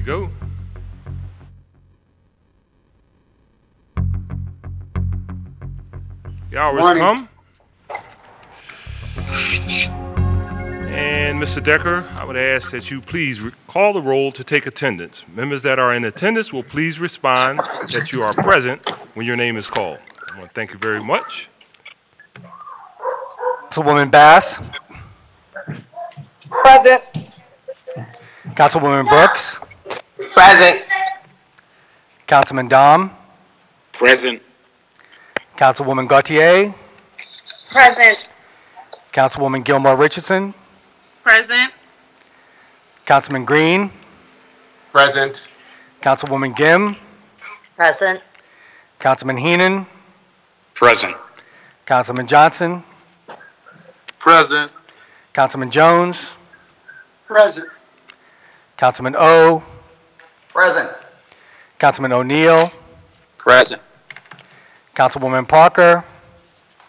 you go. The hour has Morning. come. And Mr. Decker, I would ask that you please call the roll to take attendance. Members that are in attendance will please respond that you are present when your name is called. I want to thank you very much. Councilwoman Bass. Present. Councilwoman Brooks. Present. Councilman Domb. Present. Councilwoman Gauthier. Present. Councilwoman Gilmore Richardson. Present. Councilman Green. Present. Councilwoman Gym. Present. Councilman Henon. Present. Councilman Johnson. Present. Councilman Jones. Present. Councilman O. Present. Councilman O'Neill. Present. Councilwoman Parker.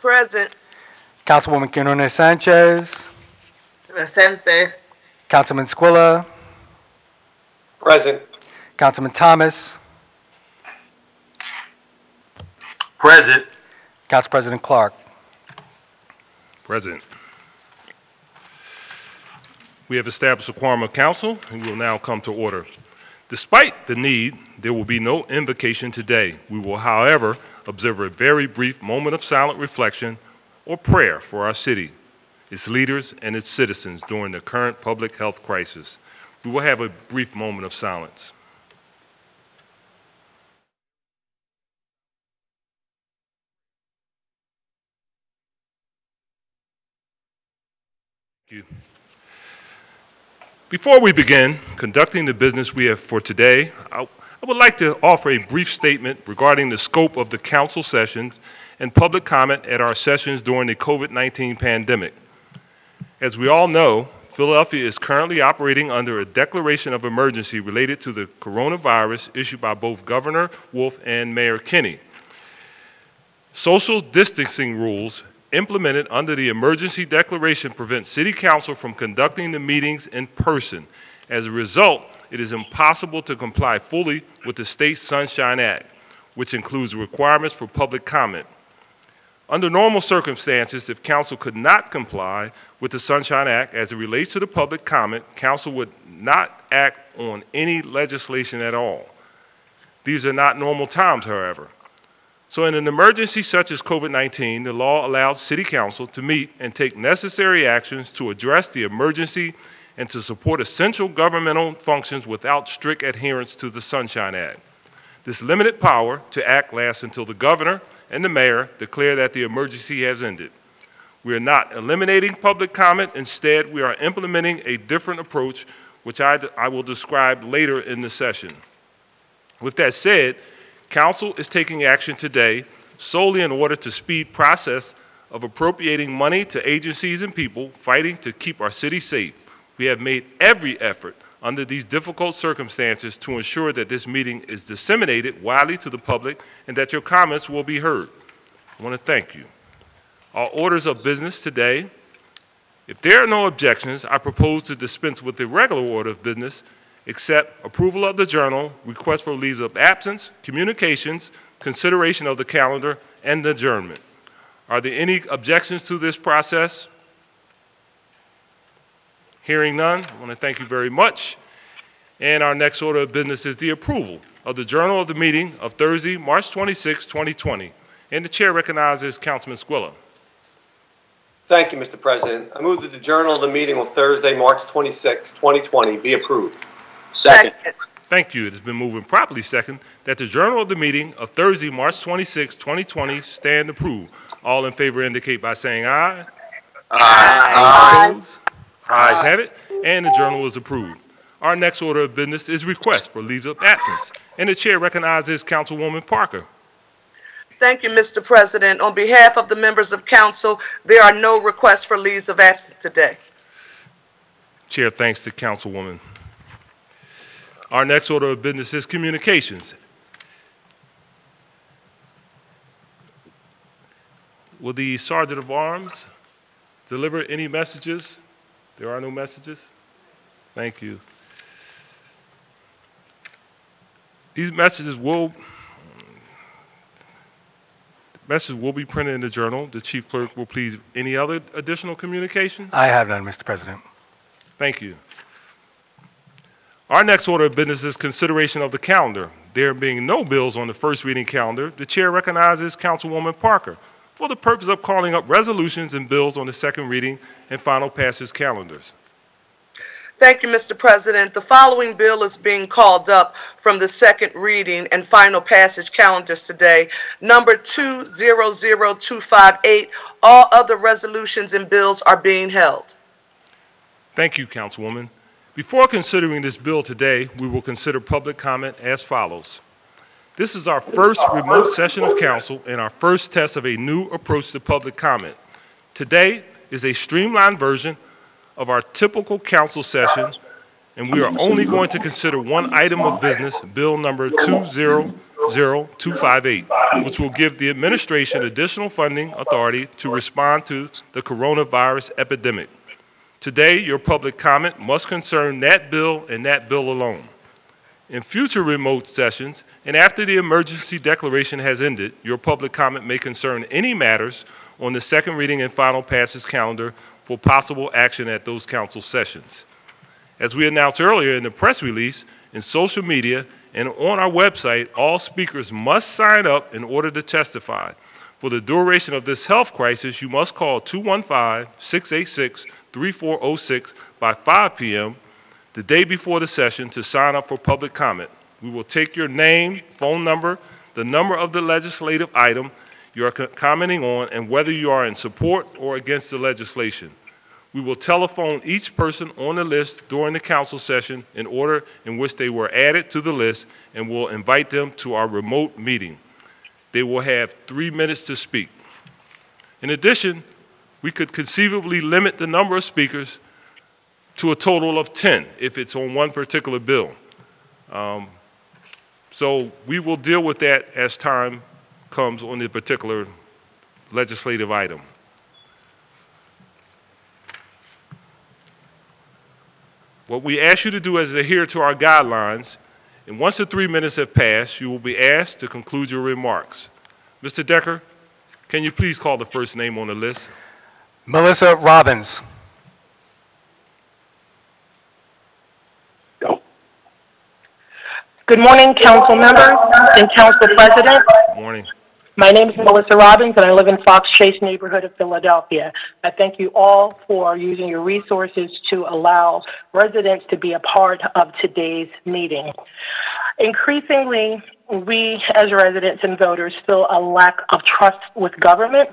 Present. Councilwoman Quinones Sanchez. Presente. Councilman Squilla. Present. Councilman Thomas. Present. Council President Clarke. Present. We have established a quorum of council, and we will now come to order. Despite the need, there will be no invocation today. We will, however, observe a very brief moment of silent reflection or prayer for our city, its leaders, and its citizens during the current public health crisis. We will have a brief moment of silence. Thank you. Before we begin conducting the business we have for today, I I would like to offer a brief statement regarding the scope of the council sessions and public comment at our sessions during the COVID-19 pandemic. As we all know, Philadelphia is currently operating under a declaration of emergency related to the coronavirus issued by both Governor Wolf and Mayor Kenney. Social distancing rules implemented under the emergency declaration prevents city council from conducting the meetings in person. As a result, it is impossible to comply fully with the state Sunshine Act, which includes requirements for public comment. Under normal circumstances, if council could not comply with the Sunshine Act as it relates to the public comment, council would not act on any legislation at all. These are not normal times, however. So, in an emergency such as COVID 19, the law allows City Council to meet and take necessary actions to address the emergency and to support essential governmental functions without strict adherence to the Sunshine Act. This limited power to act lasts until the governor and the mayor declare that the emergency has ended. We are not eliminating public comment. Instead, we are implementing a different approach, which I, I will describe later in the session. With that said, Council is taking action today solely in order to speed process of appropriating money to agencies and people fighting to keep our city safe. We have made every effort under these difficult circumstances to ensure that this meeting is disseminated widely to the public and that your comments will be heard. I want to thank you. Our orders of business today. If there are no objections, I propose to dispense with the regular order of business except approval of the journal, request for leaves of absence, communications, consideration of the calendar, and adjournment. Are there any objections to this process? Hearing none, I want to thank you very much. And our next order of business is the approval of the journal of the meeting of Thursday, March 26, 2020. And the chair recognizes Councilman Squilla. Thank you, Mr. President. I move that the journal of the meeting of Thursday, March 26, 2020 be approved. Second. Thank you. It has been moved and properly second that the journal of the meeting of Thursday, March 26, 2020 stand approved. All in favor indicate by saying aye. Aye. Opposed? Ayes have it, and the journal is approved. Our next order of business is request for leaves of absence, and the chair recognizes Councilwoman Parker. Thank you, Mr. President. On behalf of the members of council, there are no requests for leaves of absence today. Chair thanks to Councilwoman. Our next order of business is communications. Will the Sergeant of Arms deliver any messages? There are no messages? Thank you. These messages will, messages will be printed in the journal. The chief clerk will please, any other additional communications? I have none, Mr. President. Thank you. Our next order of business is consideration of the calendar. There being no bills on the first reading calendar, the chair recognizes Councilwoman Parker for the purpose of calling up resolutions and bills on the second reading and final passage calendars. Thank you, Mr. President. The following bill is being called up from the second reading and final passage calendars today. Number 200258. All other resolutions and bills are being held. Thank you, Councilwoman. Before considering this bill today, we will consider public comment as follows. This is our first remote session of council and our first test of a new approach to public comment. Today is a streamlined version of our typical council session, and we are only going to consider one item of business, Bill Number 200258, which will give the administration additional funding authority to respond to the coronavirus epidemic. Today, your public comment must concern that bill and that bill alone. In future remote sessions, and after the emergency declaration has ended, your public comment may concern any matters on the second reading and final passage calendar for possible action at those council sessions. As we announced earlier in the press release, in social media, and on our website, all speakers must sign up in order to testify. For the duration of this health crisis, you must call 215-686-3406 by 5 p.m. the day before the session to sign up for public comment. We will take your name, phone number, the number of the legislative item you are commenting on, and whether you are in support or against the legislation. We will telephone each person on the list during the council session in order in which they were added to the list and will invite them to our remote meeting. They will have three minutes to speak. In addition, we could conceivably limit the number of speakers to a total of 10 if it's on one particular bill. Um, So we will deal with that as time comes on the particular legislative item. What we ask you to do is adhere to our guidelines, and once the three minutes have passed, you will be asked to conclude your remarks. Mr. Decker, can you please call the first name on the list? Melissa Robbins. Good morning, council members and council president. Good morning. My name is Melissa Robbins, and I live in Fox Chase neighborhood of Philadelphia. I thank you all for using your resources to allow residents to be a part of today's meeting. Increasingly, we as residents and voters feel a lack of trust with government.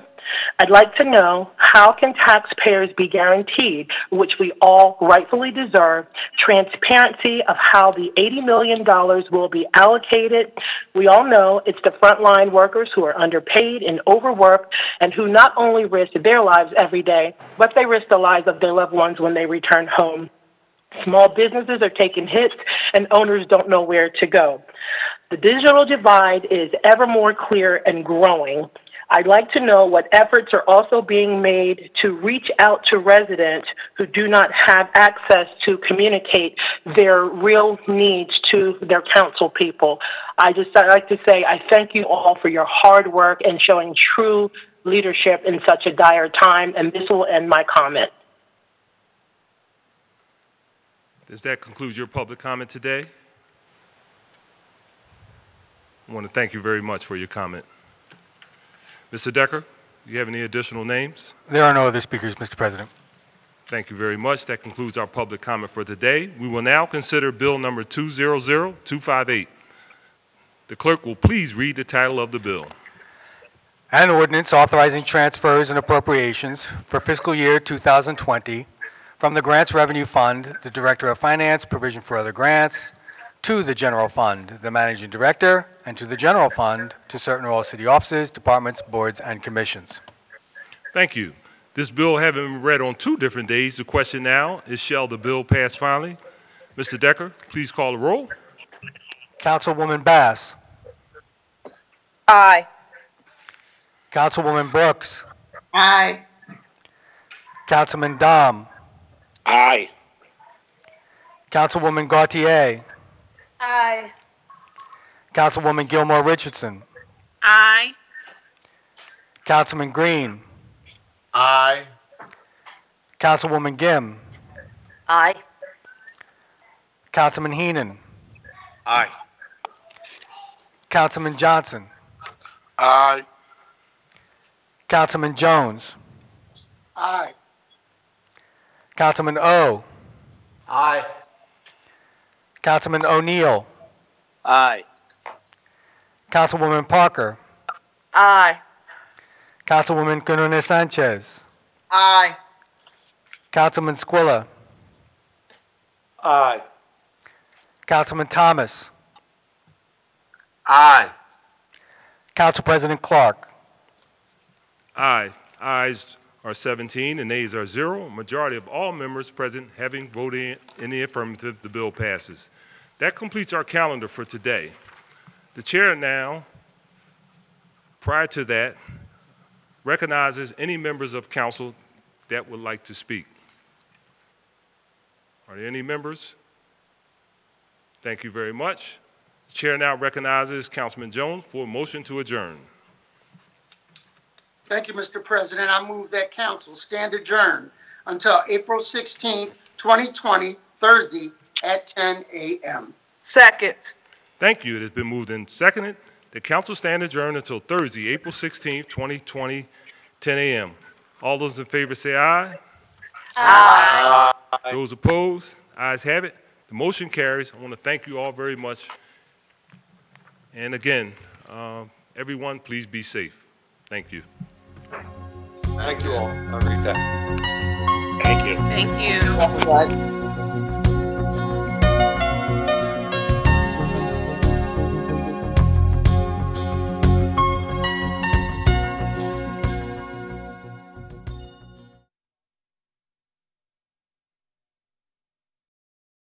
I'd like to know how can taxpayers be guaranteed, which we all rightfully deserve, transparency of how the $80 million will be allocated. We all know it's the frontline workers who are underpaid and overworked and who not only risk their lives every day, but they risk the lives of their loved ones when they return home. Small businesses are taking hits and owners don't know where to go. The digital divide is ever more clear and growing. I'd like to know what efforts are also being made to reach out to residents who do not have access to communicate their real needs to their council people. I just I'd like to say I thank you all for your hard work and showing true leadership in such a dire time, and this will end my comment. Does that conclude your public comment today? I want to thank you very much for your comment. Mr. Decker, do you have any additional names? There are no other speakers, Mr. President. Thank you very much. That concludes our public comment for today. We will now consider Bill Number 200258. The clerk will please read the title of the bill. An ordinance authorizing transfers and appropriations for fiscal year 2020 from the Grants Revenue Fund, the Director of Finance, provision for other grants, to the General Fund, the Managing Director, and to the General Fund, to certain Royal City offices, departments, boards, and commissions. Thank you. This bill having been read on two different days, the question now is shall the bill pass finally? Mr. Decker, please call the roll. Councilwoman Bass. Aye. Councilwoman Brooks. Aye. Councilman Domb. Aye. Councilwoman Gauthier. Aye. Councilwoman Gilmore Richardson, Aye. Councilman Green, Aye. Councilwoman Gym, Aye. Councilman Henon, Aye. Councilman Johnson, Aye. Councilman Jones, Aye. Councilman O, Aye. Councilman O'Neill, Aye. Councilwoman Parker, Aye. Councilwoman Quinones Sanchez, Aye. Councilman Squilla, Aye. Councilman Thomas, Aye. Council President Clarke. Aye. Ayes are 17 and nays are 0. A majority of all members present having voted in the affirmative, the bill passes. That completes our calendar for today. The chair now, prior to that, recognizes any members of council that would like to speak. Are there any members? Thank you very much. The chair now recognizes Councilman Jones for a motion to adjourn. Thank you, Mr. President. I move that council stand adjourned until April 16th, 2020, Thursday at 10 a.m. Second. Thank you. It has been moved and seconded. The council stand adjourned until Thursday, April 16th, 2020, 10 a.m. All those in favor say aye. Aye. Those opposed, ayes have it. The motion carries. I want to thank you all very much. And again, um, everyone, please be safe. Thank you. Thank you all. Have a great day. Thank you. Thank you.